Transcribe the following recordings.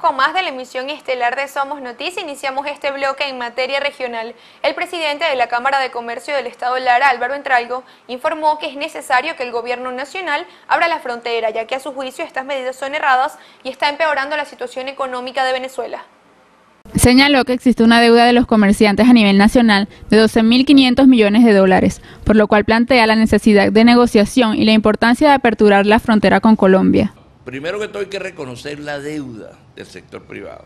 con más de la emisión estelar de Somos Noticias. Iniciamos este bloque en materia regional. El presidente de la Cámara de Comercio del Estado Lara, Álvaro Entralgo, informó que es necesario que el gobierno nacional abra la frontera, ya que a su juicio estas medidas son erradas y está empeorando la situación económica de Venezuela. Señaló que existe una deuda de los comerciantes a nivel nacional de 12.500 millones de dólares, por lo cual plantea la necesidad de negociación y la importancia de aperturar la frontera con Colombia. Primero que todo hay que reconocer la deuda del sector privado.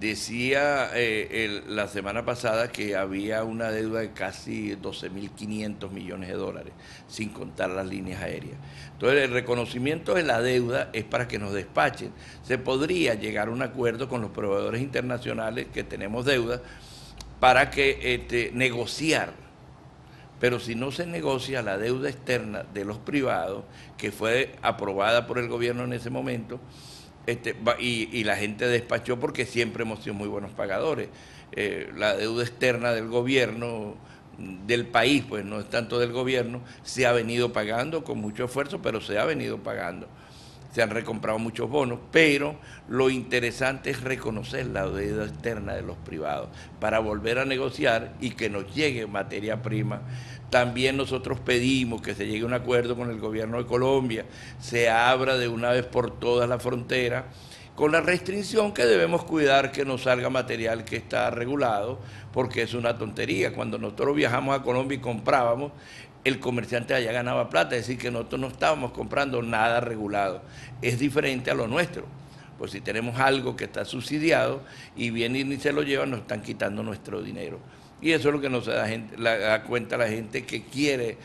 Decía eh, la semana pasada que había una deuda de casi 12.500 millones de dólares, sin contar las líneas aéreas. Entonces el reconocimiento de la deuda es para que nos despachen. Se podría llegar a un acuerdo con los proveedores internacionales que tenemos deuda para que este, negociar pero si no se negocia la deuda externa de los privados, que fue aprobada por el gobierno en ese momento, este, y, la gente despachó porque siempre hemos sido muy buenos pagadores. Eh, la deuda externa del gobierno, del país, pues no es tanto del gobierno, se ha venido pagando con mucho esfuerzo, pero se ha venido pagando. Se han recomprado muchos bonos, pero lo interesante es reconocer la deuda externa de los privados para volver a negociar y que nos llegue materia prima también nosotros pedimos que se llegue a un acuerdo con el gobierno de Colombia, se abra de una vez por todas la frontera, con la restricción que debemos cuidar que no salga material que está regulado, porque es una tontería. Cuando nosotros viajamos a Colombia y comprábamos, el comerciante allá ganaba plata, es decir, que nosotros no estábamos comprando nada regulado. Es diferente a lo nuestro. Pues si tenemos algo que está subsidiado y vienen y se lo llevan, nos están quitando nuestro dinero. Y eso es lo que nos da, gente, da cuenta la gente que quiere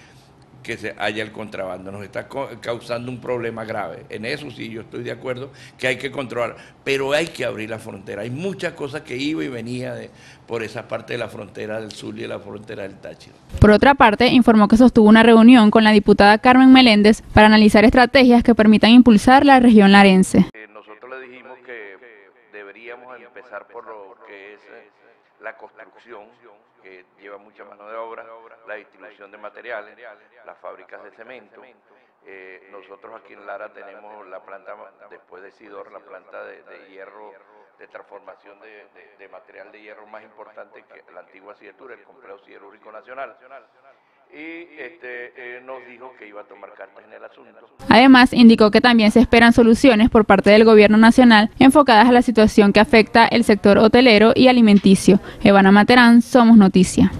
que se haya el contrabando. Nos está causando un problema grave. En eso sí, yo estoy de acuerdo que hay que controlar, pero hay que abrir la frontera. Hay muchas cosas que iba y venía de, por esa parte de la frontera del sur y de la frontera del Táchira. Por otra parte, informó que sostuvo una reunión con la diputada Carmen Meléndez para analizar estrategias que permitan impulsar la región larense. Eh, nosotros le dijimos que deberíamos empezar por lo que es eh, la construcción que lleva mucha mano de obra, la distribución de materiales, las fábricas de cemento. Eh, nosotros aquí en Lara tenemos la planta, después de Sidor, la planta de, hierro, de transformación de, material de hierro más importante que la antigua Sidetura, el Complejo Siderúrgico Nacional y este, eh, nos dijo que iba a tomar cartas en el asunto. Además, indicó que también se esperan soluciones por parte del gobierno nacional enfocadas a la situación que afecta el sector hotelero y alimenticio. Evana Materán, Somos Noticia.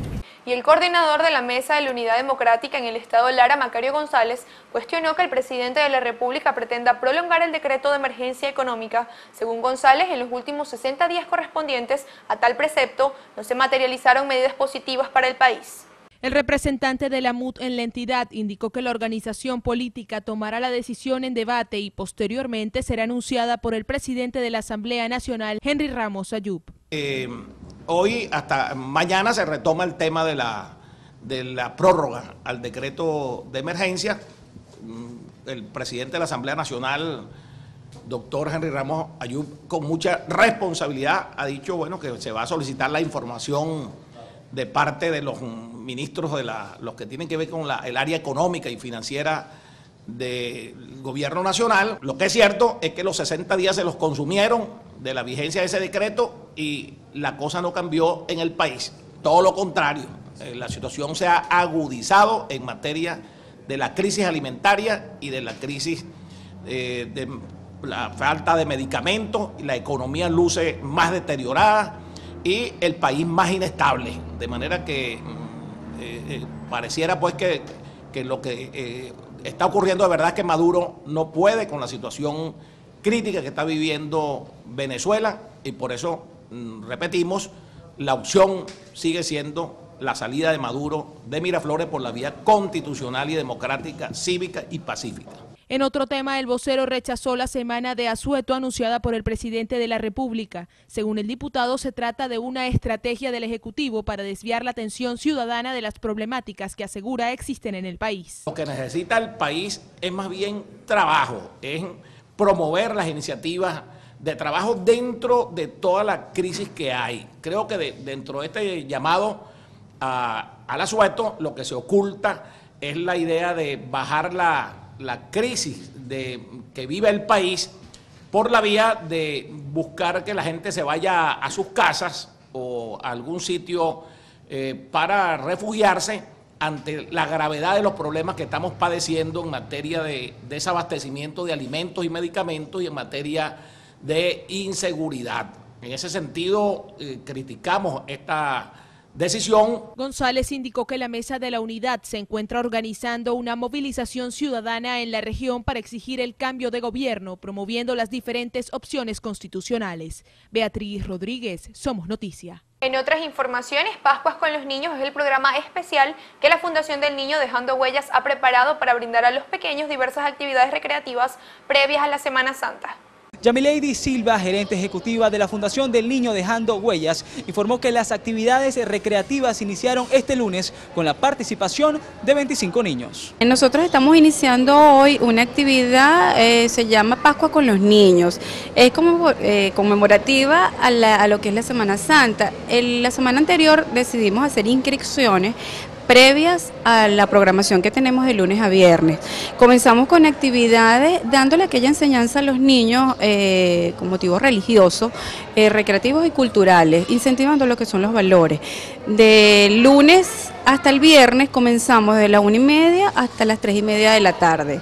Y el coordinador de la Mesa de la Unidad Democrática en el Estado Lara, Macario González, cuestionó que el presidente de la República pretenda prolongar el decreto de emergencia económica. Según González, en los últimos 60 días correspondientes a tal precepto, no se materializaron medidas positivas para el país. El representante de la MUT en la entidad indicó que la organización política tomará la decisión en debate y posteriormente será anunciada por el presidente de la Asamblea Nacional, Henry Ramos Ayub. Eh, hoy hasta mañana se retoma el tema de la, de la prórroga al decreto de emergencia. Mm, el presidente de la Asamblea Nacional, doctor Henry Ramos Ayub, con mucha responsabilidad ha dicho bueno que se va a solicitar la información de parte de los ministros de la, los que tienen que ver con la, el área económica y financiera del gobierno nacional. Lo que es cierto es que los 60 días se los consumieron de la vigencia de ese decreto y la cosa no cambió en el país. Todo lo contrario, eh, la situación se ha agudizado en materia de la crisis alimentaria y de la crisis eh, de la falta de medicamentos, la economía luce más deteriorada y el país más inestable. De manera que mm, eh, eh, pareciera pues que, lo que eh, está ocurriendo de verdad es que Maduro no puede con la situación crítica que está viviendo Venezuela y por eso, mm, repetimos, la opción sigue siendo la salida de Maduro de Miraflores por la vía constitucional y democrática, cívica y pacífica. En otro tema, el vocero rechazó la semana de asueto anunciada por el presidente de la República. Según el diputado, se trata de una estrategia del Ejecutivo para desviar la atención ciudadana de las problemáticas que asegura existen en el país. Lo que necesita el país es más bien trabajo, es promover las iniciativas de trabajo dentro de toda la crisis que hay. Creo que dentro de este llamado al asueto, lo que se oculta es la idea de bajar la la crisis de, que vive el país por la vía de buscar que la gente se vaya a sus casas o a algún sitio eh, para refugiarse ante la gravedad de los problemas que estamos padeciendo en materia de desabastecimiento de alimentos y medicamentos y en materia de inseguridad. En ese sentido, eh, criticamos esta decisión. González indicó que la Mesa de la Unidad se encuentra organizando una movilización ciudadana en la región para exigir el cambio de gobierno, promoviendo las diferentes opciones constitucionales. Beatriz Rodríguez, Somos Noticia. En otras informaciones, Pascuas con los Niños es el programa especial que la Fundación del Niño Dejando Huellas ha preparado para brindar a los pequeños diversas actividades recreativas previas a la Semana Santa. Yamileidi Silva, gerente ejecutiva de la Fundación del Niño Dejando Huellas, informó que las actividades recreativas iniciaron este lunes con la participación de 25 niños. Nosotros estamos iniciando hoy una actividad, eh, se llama Pascua con los Niños. Es como eh, conmemorativa a, lo que es la Semana Santa. la semana anterior decidimos hacer inscripciones previas a la programación que tenemos de lunes a viernes. Comenzamos con actividades dándole aquella enseñanza a los niños eh, con motivos religiosos, eh, recreativos y culturales, incentivando lo que son los valores. De lunes hasta el viernes comenzamos de la una y media hasta las tres y media de la tarde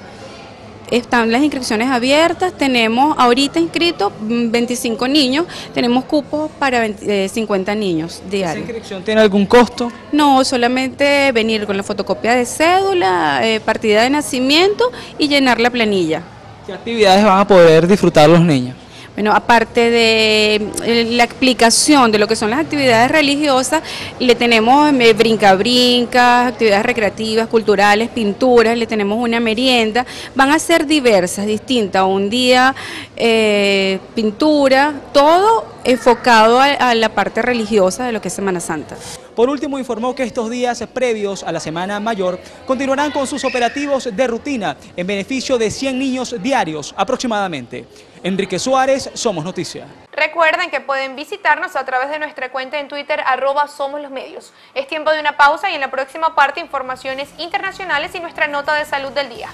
están las inscripciones abiertas, tenemos ahorita inscritos 25 mm, niños, tenemos cupos para 50 eh, niños diarios. ¿Esa inscripción tiene algún costo? No, solamente venir con la fotocopia de cédula, eh, partida de nacimiento y llenar la planilla. ¿Qué actividades van a poder disfrutar los niños? Bueno, aparte de eh, la explicación de lo que son las actividades religiosas, le tenemos eh, brinca-brinca, actividades recreativas, culturales, pinturas, le tenemos una merienda. Van a ser diversas, distintas. Un día eh, pintura, todo enfocado a la parte religiosa de lo que es Semana Santa. Por último, informó que estos días previos a la Semana Mayor continuarán con sus operativos de rutina en beneficio de 100 niños diarios aproximadamente. Enrique Suárez, Somos Noticias. Recuerden que pueden visitarnos a través de nuestra cuenta en Twitter, arroba Somos los Medios. Es tiempo de una pausa y en la próxima parte informaciones internacionales y nuestra nota de salud del día.